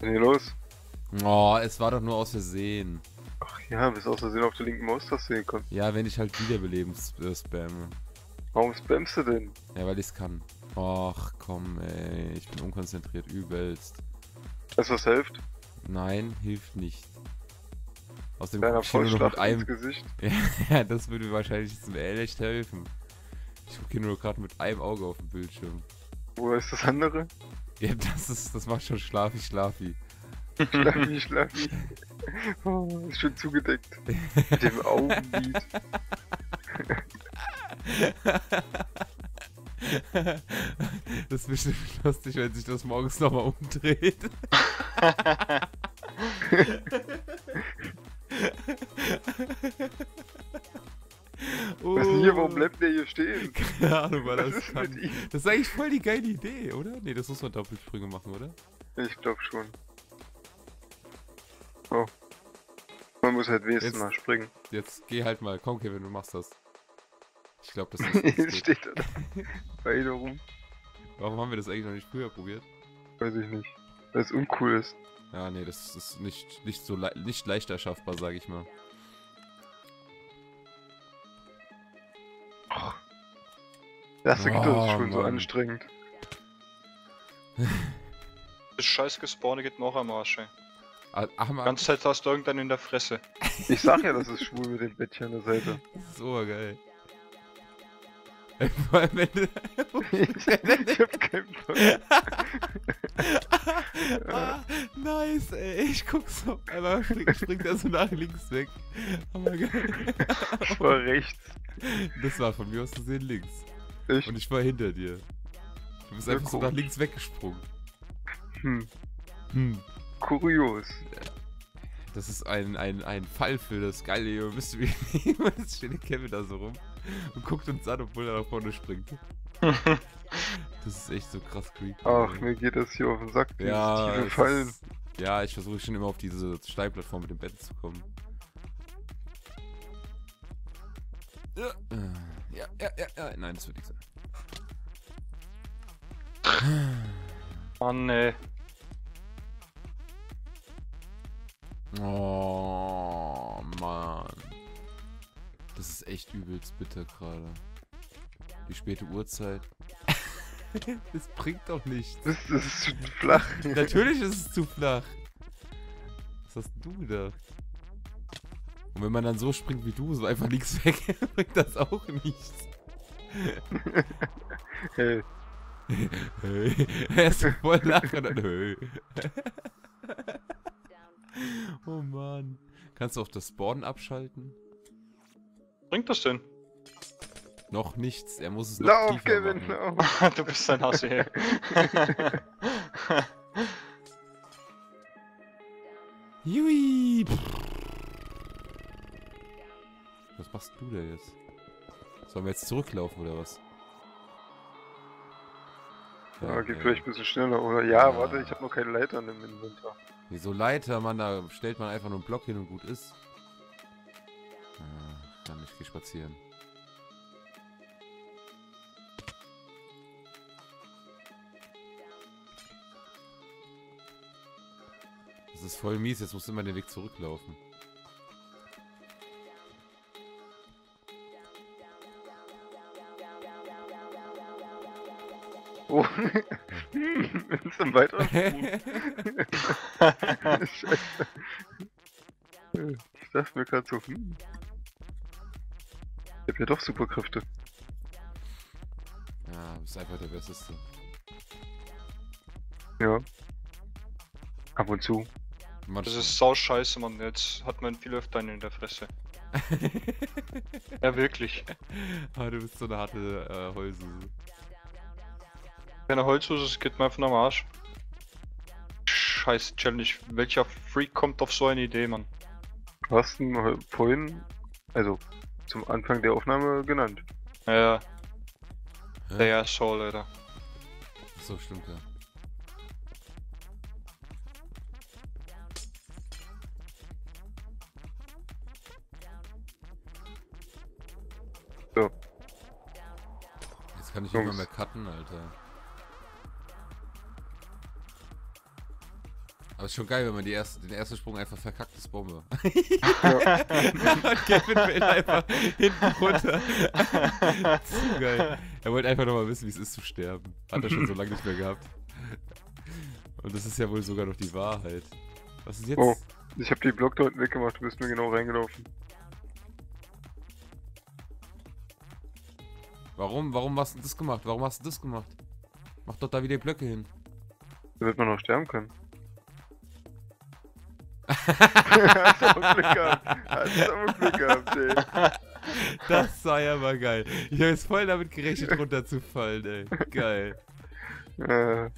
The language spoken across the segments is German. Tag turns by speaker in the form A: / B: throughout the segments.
A: denn hier los?
B: Oh, es war doch nur aus Versehen.
A: Ach ja, bist aus Versehen auf der linken Maustaste gekommen.
B: Ja, wenn ich halt wiederbeleben äh, spamme.
A: Warum spammst du denn?
B: Ja, weil ich's kann. Och, komm, ey. Ich bin unkonzentriert, übelst.
A: Das was hilft?
B: Nein, hilft nicht. Nur noch mit
A: Vollschlag ins
B: einem...
A: Gesicht.
B: Ja, das würde mir wahrscheinlich zum echt helfen. Ich gucke nur gerade mit einem Auge auf dem Bildschirm.
A: Wo ist das andere?
B: Ja, das ist, das macht schon schlafi schlafi.
A: Schlafi, schlafi. Oh, ist schon zugedeckt. Mit dem Augenlid.
B: Das ist bestimmt lustig, wenn sich das morgens nochmal umdreht.
A: hier? Warum bleibt der hier stehen?
B: Keine Ahnung, weil das
A: ist
B: kann. Das ist eigentlich voll die geile Idee, oder? Nee, das muss man Doppelsprünge machen, oder?
A: Ich glaube schon. Oh. Man muss halt wenigstens
B: Jetzt-
A: mal springen.
B: Jetzt geh halt mal. Komm, Kevin, du machst das. Ich glaube, das ist.
A: Steht da. Beide rum.
B: Warum haben wir das eigentlich noch nicht früher probiert?
A: Weiß ich nicht. Weil es uncool ist.
B: Ja, nee, das ist nicht, nicht so le nicht leicht erschaffbar, sag ich mal.
A: Gitter
B: Oh,
A: ist schon so
B: Mann.
A: anstrengend.
C: Das scheiß Gespawne geht noch am Arsch, ey.
B: Ach,
C: Die
B: man,
C: ganze Zeit hast du irgendeinen in der Fresse.
A: Ich sag ja, das ist schwul mit dem Bettchen an der Seite.
B: das ist obergeil. Vor allem, wenn du-
A: ich hab keinen Bock.
B: ah, nice, ey. Ich guck so. Einmal springt, springt er so nach links weg. Geil.
A: Ich war rechts.
B: Das war von mir aus gesehen links.
A: Ich,
B: Und ich war hinter dir. Du bist
A: Ja,
B: einfach so nach links weggesprungen.
A: hm,
B: Hm.
A: kurios.
B: Das ist ein, ein, ein Fall für das geile Junge. Wisst ihr, wie jetzt steht der Kevin da so rum und guckt uns an, obwohl er nach vorne springt. Das ist echt so krass creepy.
A: Ach,
B: ey.
A: mir geht das hier auf den Sack, dieses
B: ja,
A: tiefe Fallen.
B: ist- ja, ich versuche schon immer auf diese Steinplattform mit dem Bett zu kommen. Ja, ja, ja, ja, ja. Nein, das wird nicht sein.
C: Mann, ey.
B: Oh, Mann. Das ist echt übelst bitter gerade. Die späte Uhrzeit. das bringt doch nichts.
A: Das, das ist zu flach.
B: Natürlich ist es zu flach. Was hast du gedacht? Und wenn man dann so springt wie du, so einfach links weg, bringt das auch nichts.
A: Hey,
B: Hey. Er ist voll lachen und hey. Oh Mann. Kannst du auch das Spawnen abschalten?
C: Bringt das denn?
B: Noch nichts, er muss es noch
A: lauf,
B: tiefer
A: Kevin,
B: machen.
A: lauf.
C: du bist ein Hassi, ey.
B: Jui. Was machst du da jetzt? Sollen wir jetzt zurücklaufen oder was?
A: Ja, geht
B: okay.
A: vielleicht ein bisschen schneller, oder? Ja,
B: Ja.
A: warte, ich habe noch keine Leitern im Inventar.
B: Wieso Leiter, Mann, da stellt man einfach nur einen Block hin und gut ist. Ah, dann ich geh spazieren. Das ist voll mies, jetzt musst du immer den Weg zurücklaufen.
A: Oh, ist ein weiterer Sprung. Scheiße. Ich dachte mir gerade so, hm. Ich hab ja doch Superkräfte.
B: Ja, du bist einfach der Besteste.
A: Ja. Ab und zu.
B: Manchmal.
C: Das ist sau scheiße, Mann. Jetzt hat man viel öfter einen in der Fresse. Ja, wirklich.
B: Aber Ah, du bist so eine harte äh, Heulsuse.
C: Keine Holzhose, es geht mir einfach am Arsch. Scheiß Challenge. Welcher Freak kommt auf so eine Idee, Mann?
A: Du hast ihn vorhin, also zum Anfang der Aufnahme genannt.
C: Ja,
B: Hä?
C: der Asshole, Alter.
B: So stimmt ja.
A: So.
B: Jetzt kann ich
A: Jungs.
B: immer mehr cutten, Alter. Ist schon geil, wenn man die erste, den ersten Sprung einfach verkackt, ist Bombe.
A: Ja.
B: Und Kevin fällt einfach hinten runter. Zu geil. Er wollte einfach nochmal wissen, wie es ist zu sterben. Hat er schon so lange nicht mehr gehabt. Und das ist ja wohl sogar noch die Wahrheit. Was ist jetzt?
A: Oh. Ich habe die Block da unten weggemacht, du bist mir genau reingelaufen.
B: Warum? Warum hast du das gemacht? Warum hast du das gemacht? Mach doch da wieder die Blöcke hin.
A: Damit man noch sterben kann. Hast aber Glück gehabt. Hast aber Glück gehabt, ey.
B: Das war ja mal geil. Ich habe jetzt voll damit gerechnet, runterzufallen, ey. Geil.
A: Äh,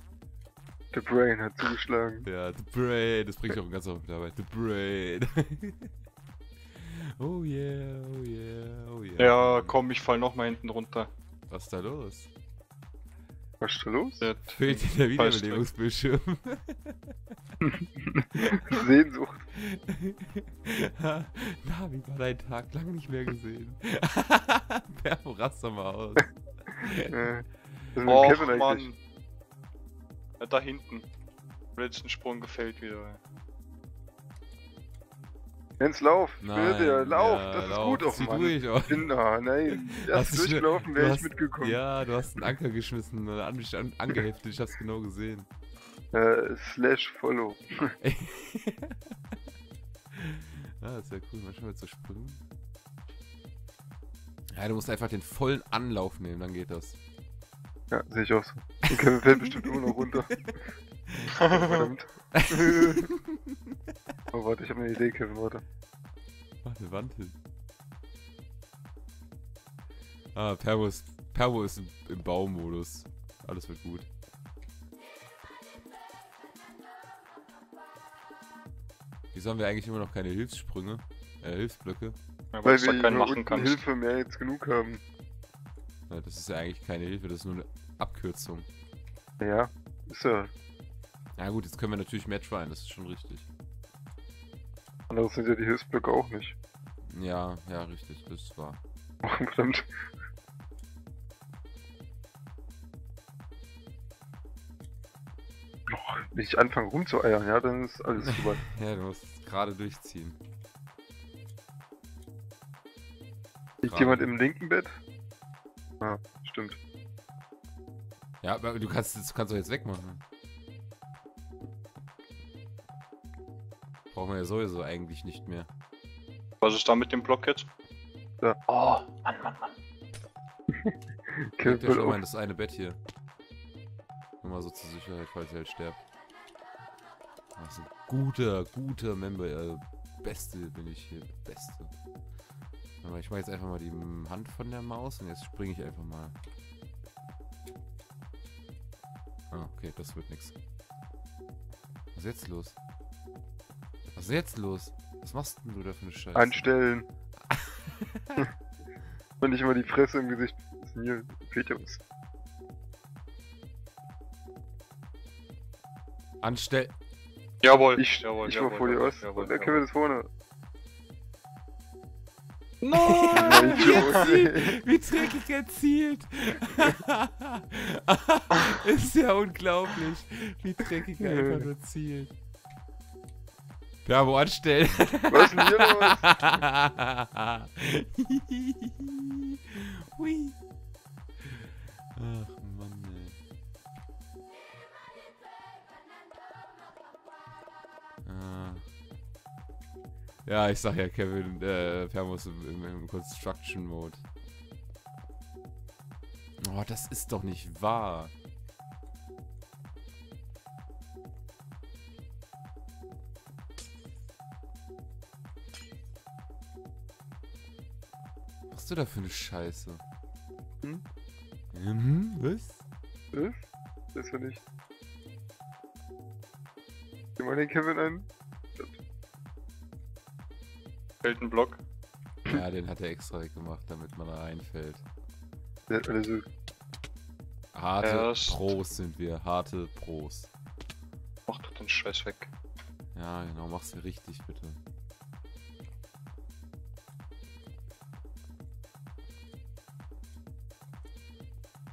A: der Brain hat zugeschlagen.
B: Ja, The Brain. Das bringe ich auch ganz oft mit dabei. The Brain. oh yeah, oh yeah, oh yeah.
C: Ja, komm, ich fall noch mal hinten runter.
B: Was ist da los?
A: Was ist da los?
C: Der
B: Fehlt dir der Wiederbelebungsbildschirm?
A: Sehnsucht.
B: Na, wie war dein Tag? Lang nicht mehr gesehen. Perpo, rast doch mal aus.
A: Äh,
C: Och? Mann. Da hinten. Letzten Sprung gefällt wieder.
A: Jens, lauf!
B: Nein,
A: Bitte, lauf!
B: ja,
A: das ist
B: lauf,
A: gut, oh
B: zieh
A: Mann.
B: durch, oh.
A: Ich bin da, nein. Erst
B: Hast
A: durchgelaufen
B: du
A: wäre ich mitgekommen.
B: Ja, du hast einen Anker geschmissen, äh, an mich an, angeheftet, ich hab's genau gesehen.
A: Äh, slash follow.
B: Ja, das ist ja cool, manchmal mit so Sprüngen. Ja, du musst einfach den vollen Anlauf nehmen, dann geht das.
A: Ja, sehe ich auch so. Und Kevin fällt bestimmt immer noch runter. Verdammt. oh, warte, ich habe eine Idee, Kevin, warte.
B: Wand hin. Ah, Pervo ist, Pervo ist im, im Baumodus. Alles wird gut. Wieso haben wir eigentlich immer noch keine Hilfssprünge? Äh, Hilfsblöcke?
C: Ja, weil
A: Weil wir
C: keinen machen kannst.
A: Hilfe mehr jetzt genug haben.
B: Ja, das ist ja eigentlich keine Hilfe, das ist nur eine Abkürzung.
A: Ja, ist ja.
B: Ja gut, jetzt können wir natürlich Match rein, das ist schon richtig.
A: Anderes sind ja die Hilfsblöcke auch nicht.
B: Ja, ja, richtig, das ist wahr.
A: Oh, verdammt. Oh, wenn ich anfange rumzueiern, ja, dann ist alles vorbei.
B: Ja, du musst gerade durchziehen.
A: Liegt jemand im linken Bett? Ah, stimmt.
B: Ja, aber du kannst das kannst doch jetzt wegmachen. Brauchen wir ja sowieso eigentlich nicht mehr.
C: Was ist da mit dem Block jetzt?
A: Da.
C: Oh, Mann, Mann, Mann.
B: Legt ja
A: will
B: schon mal das eine Bett hier. Nur mal so zur Sicherheit, falls ihr halt sterbt. Das ist ein guter, guter Member. Äh, beste bin ich hier. Beste. Aber ich mache jetzt einfach mal die Hand von der Maus und jetzt springe ich einfach mal. Ah, okay, das wird nix. Was ist jetzt los? Was ist jetzt los? Was machst denn du da für eine Scheiße?
A: Anstellen. Und nicht immer die Fresse im Gesicht. Hier? Fehlt ja was.
B: Anstell.
C: Jawohl.
A: Ich,
C: jawohl,
A: ich
C: jawohl,
A: war vor dir aus.
C: jawohl,
A: Und der. Kevin ist vorne.
C: No!
B: Wie, wie dreckig er zielt. ist ja unglaublich, wie dreckig er einfach nur zielt. Ja, wo anstellen?
A: Was ist denn hier los?
B: Hui. Ach Mann, ey. Ah. Ja, ich sag ja, Kevin, äh, Permus im, im, im Construction Mode. Oh, das ist doch nicht wahr. Machst du da für eine Scheiße?
A: Hm?
B: Hm, was?
A: Was? Das ist ja nicht. Geh mal den Kevin an.
C: Fällt ein Block.
B: Ja, den hat er extra gemacht, damit man da reinfällt.
A: Der hat alle so.
B: Harte
C: Erst-
B: Pros sind wir, harte Pros.
C: Mach doch den Scheiß weg.
B: Ja, genau, mach's richtig, bitte.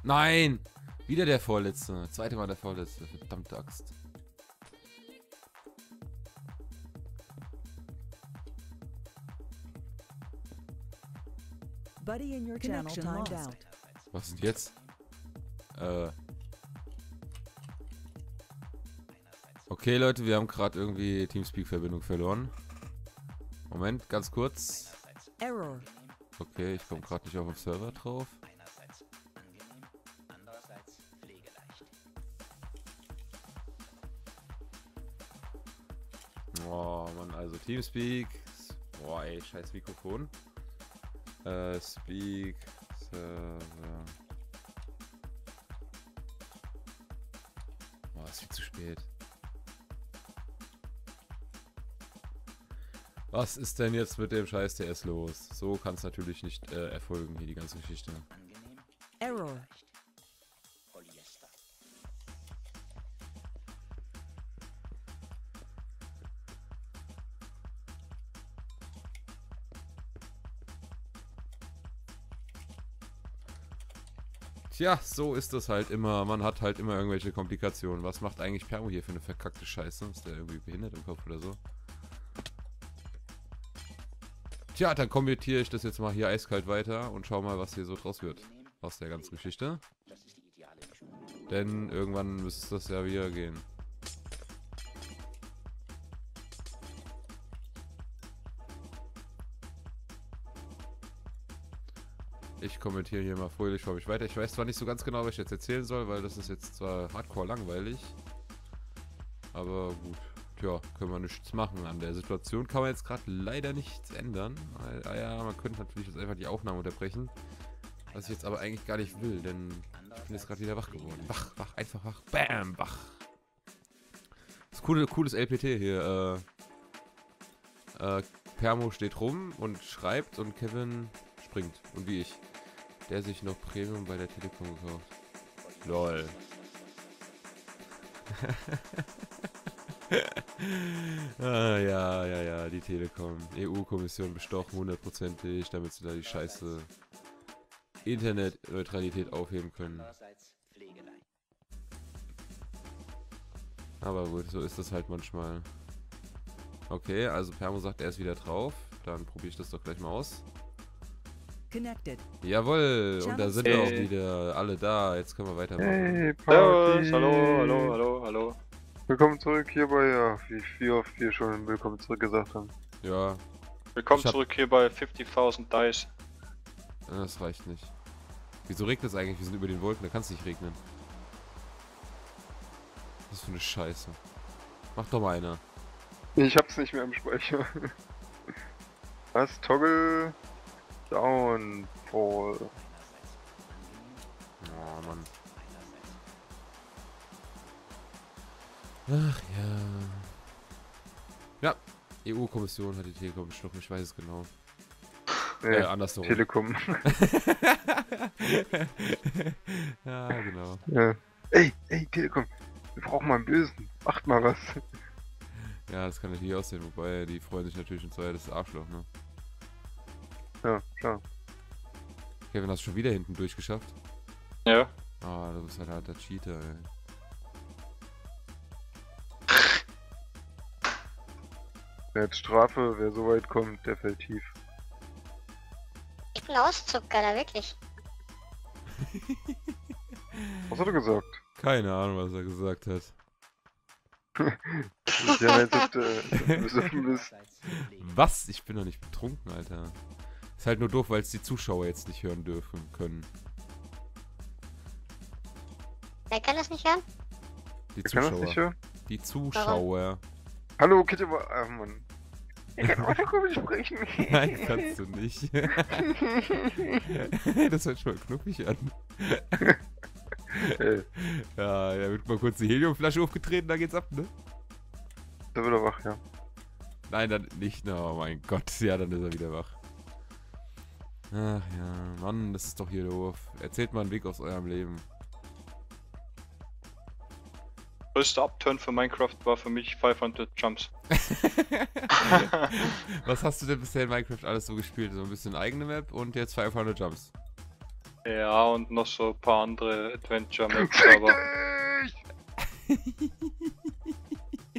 B: Nein! Wieder der Vorletzte. Zweite Mal der Vorletzte. Verdammte Axt. Was ist jetzt? Äh. Okay, Leute, wir haben gerade irgendwie Teamspeak-Verbindung verloren. Moment, ganz kurz. Okay, ich komme gerade nicht auf den Server drauf. Oh Mann, also Teamspeak. Boah, ey, scheiß Mikrofon. Äh, Speak, Server. Boah, ist viel zu spät. Was ist denn jetzt mit dem scheiß TS los? So kann es natürlich nicht äh, erfolgen, hier die ganze Geschichte. Tja, so ist das halt immer. Man hat halt immer irgendwelche Komplikationen. Was macht eigentlich Permo hier für eine verkackte Scheiße? Ist der irgendwie behindert im Kopf oder so? Tja, dann kommentiere ich das jetzt mal hier eiskalt weiter und schau mal, was hier so draus wird. Aus der ganzen Geschichte. Denn irgendwann müsste das ja wieder gehen. Ich kommentiere hier mal fröhlich vor mich weiter. Ich weiß zwar nicht so ganz genau, was ich jetzt erzählen soll, weil das ist jetzt zwar hardcore langweilig. Aber gut. Tja, können wir nichts machen. An der Situation kann man jetzt gerade leider nichts ändern. Ah ja, man könnte natürlich jetzt einfach die Aufnahme unterbrechen. Was ich jetzt aber eigentlich gar nicht will, denn ich bin jetzt gerade wieder wach geworden. Wach, wach, einfach wach. Bam, wach. Das coole, cooles LPT hier. Äh, äh, Permo steht rum und schreibt und Kevin springt. Und wie ich. Der sich noch Premium bei der Telekom gekauft. Lol. ah, ja, ja, ja, die Telekom. EU-Kommission bestochen hundertprozentig, damit sie da die scheiße Internetneutralität aufheben können. Aber gut, so ist das halt manchmal. Okay, also Permo sagt, er ist wieder drauf. Dann probiere ich das doch gleich mal aus.
D: Connected.
B: Jawohl, und da sind wir auch
C: Hey.
B: wieder alle da. Jetzt können wir weitermachen.
A: Hey,
C: Servus, hallo, hallo, hallo, hallo.
A: Willkommen zurück hier bei, ja, wie, wie oft wir schon willkommen zurück gesagt haben.
B: Ja,
C: Willkommen
B: hab-
C: zurück hier bei 50.000 Dice.
B: das reicht nicht. Wieso regnet es eigentlich? Wir sind über den Wolken, da kann es nicht regnen. Was ist für eine Scheiße. Mach doch mal einer.
A: Ich hab's nicht mehr im Speicher. Was? Toggle Downfall.
B: Oh Mann. Ach ja. Ja, EU-Kommission hat die Telekom bestochen, ich weiß es genau.
A: Nee,
B: Äh, andersherum.
A: Telekom.
B: ja, genau.
A: ja. Ey, ey, Telekom. Wir brauchen mal einen Bösen. Macht mal was.
B: Ja, das kann natürlich aussehen, wobei die freuen sich natürlich ein zweites Arschloch, ne?
A: Ja, klar.
B: Kevin, hast du schon wieder hinten durchgeschafft?
C: Ja.
B: Ah, du bist halt ein alter Cheater, ey.
A: Jetzt Strafe, wer so weit kommt, der fällt tief.
E: Ich bin Auszucker, da wirklich.
A: Was hat er gesagt?
B: Keine Ahnung, was er gesagt hat.
A: Ja, du äh.
B: Was? Ich bin doch nicht betrunken, Alter. Ist halt nur doof, weil es die Zuschauer jetzt nicht hören dürfen können.
E: Wer kann das nicht hören?
B: Die
A: Ich kann das
B: Zuschauer.
A: nicht hören.
B: Die Zuschauer.
A: Hallo, Kitty, man. Ich kann auch komisch sprechen.
B: Nein, kannst du nicht. das hört schon mal knuffig an. Ja, ja, wird mal kurz die Heliumflasche aufgetreten, da geht's ab, ne?
A: da wird er wach, ja.
B: Nein, dann nicht. Oh mein Gott, ja, dann ist er wieder wach. Ach ja, Mann, das ist doch hier doof. Erzählt mal einen Weg aus eurem Leben.
C: Größter Upturn für Minecraft war für mich 500 Jumps.
B: Was hast du denn bisher in Minecraft alles so gespielt? So ein bisschen eigene Map und jetzt 500 Jumps.
C: Ja, und noch so ein paar andere Adventure Maps,
A: Fick
C: aber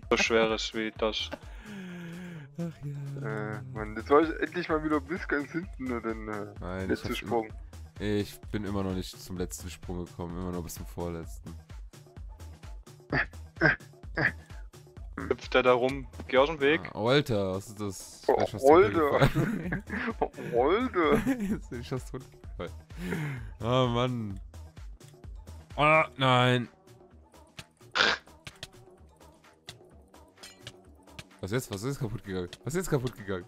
C: so schweres wie das.
B: Ach ja.
A: Äh, Mann, jetzt war ich endlich mal wieder bis ganz hinten und dann äh,
B: Nein, ich,
A: letzter
B: hab's
A: Sprung.
B: Immer, ich bin immer noch nicht zum letzten Sprung gekommen, immer noch bis zum vorletzten.
C: Hüpft der da rum? Geh aus dem Weg.
B: Ah, Alter, was ist das?
A: Oh, Alter. Rolde!
B: Jetzt bin ich fast runtergefallen. Oh Mann. Oh, nein. Was jetzt? Was ist kaputt gegangen? Was ist kaputt gegangen?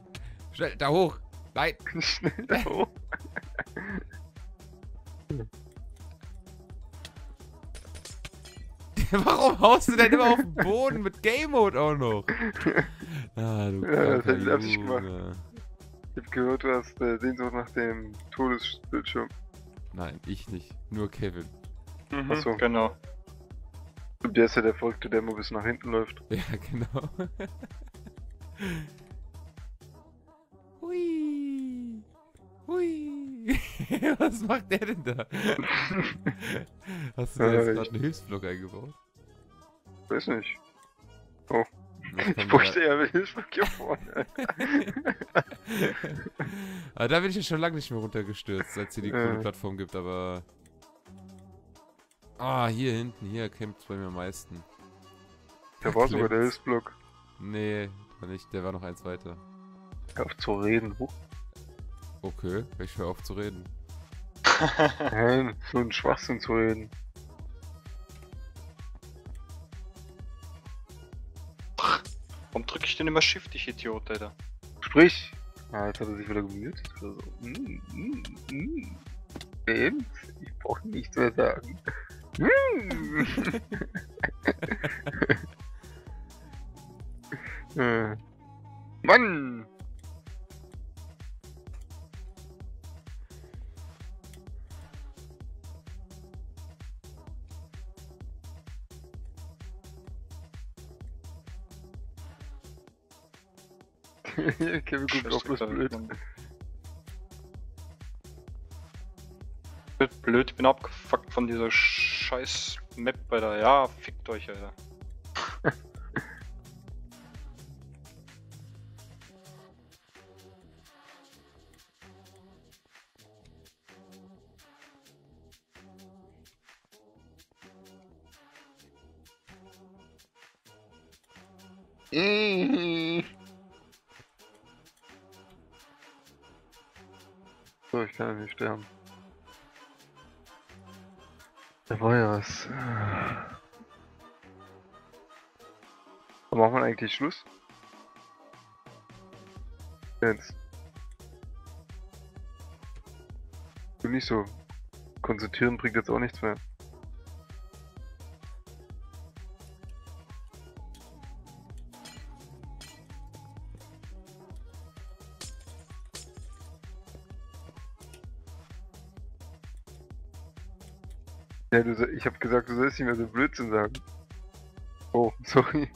B: Schnell, da hoch! Nein!
A: Schnell da hoch.
B: Warum haust du denn immer auf den Boden mit Game Mode auch noch? Ah, du
A: Ja, das hätte ich absichtlich gemacht. Ich hab gehört, du hast äh, Sehnsucht nach dem Todesbildschirm.
B: Nein, ich nicht. Nur Kevin.
C: Mhm,
A: Ach so.
C: Genau.
A: Und der ist ja der Verrückte, der immer bis nach hinten läuft.
B: Ja, genau. Hui. Hui. Was macht der denn da? Hast du da
A: Ja,
B: jetzt gerade einen Hilfsblock eingebaut?
A: Weiß nicht.
B: Das
A: Ich bräuchte ja eine Hilfe hier vorne.
B: Ah, da bin ich ja schon lange nicht mehr runtergestürzt, seit es hier die coole Plattform gibt, aber... Ah, hier hinten, hier kämpft bei mir am meisten.
A: Da war sogar der. Hilfsblock.
B: Nee, war nicht, der war noch eins weiter.
A: Hör auf zu reden. Huch.
B: Okay, ich höre auf zu reden.
A: Nein, so ein Schwachsinn zu reden.
C: Warum drücke ich denn immer Shift, ich Idiot, Alter?
A: Sprich! Ah, jetzt hat er sich wieder gemutet. oder so. Mm, mm, mm. Ich brauche nichts mehr sagen. Äh. Mann! Kevin guckt auch bloß blöd.
C: Blöd, blöd, ich bin abgefuckt von dieser scheiß Map der. Ja, fickt euch, Alter.
A: So, ich kann nicht sterben. Da war ja was. Wann machen wir eigentlich Schluss? Jetzt. Du nicht so. Konzentrieren bringt jetzt auch nichts mehr. Ja, du, ich hab gesagt, du sollst nicht mehr so Blödsinn sagen. Oh, sorry.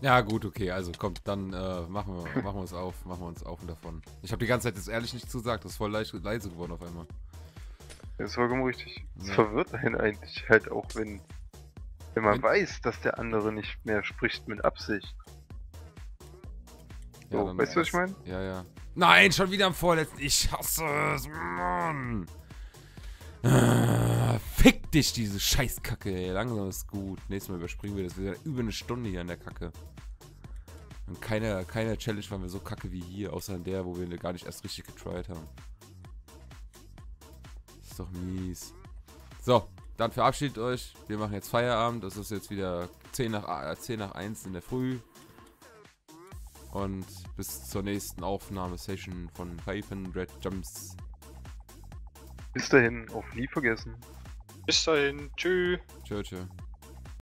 B: Ja, gut, okay, also kommt, dann äh, machen, wir, machen wir uns auf, machen wir uns auf und davon. Ich habe die ganze Zeit jetzt ehrlich nicht zugesagt, das ist voll leicht, leise geworden auf einmal.
A: Das ist vollkommen richtig. Das
B: Ja.
A: verwirrt einen eigentlich halt auch, wenn, wenn man
B: Wenn-
A: weiß, dass der andere nicht mehr spricht mit Absicht. So,
B: dann
A: weißt du, was ich
B: erst-
A: mein?
B: Ja, ja. Nein, schon wieder am vorletzten. Ich hasse es, Mann. Ah, fick dich, diese Scheißkacke, ey. Langsam ist gut. Nächstes Mal überspringen wir das. Wir sind über eine Stunde hier an der Kacke. Und keiner, keiner Challenge waren wir so kacke wie hier, außer in der, wo wir gar nicht erst richtig getried haben. Ist doch mies. So, dann verabschiedet euch. Wir machen jetzt Feierabend. Das ist jetzt wieder 10 nach, äh, 10 nach 1 in der Früh. Und bis zur nächsten Aufnahmesession von 500 Jumps.
A: Bis dahin, auf nie vergessen.
C: Bis dahin, tschüss.
B: Tschö, tschö.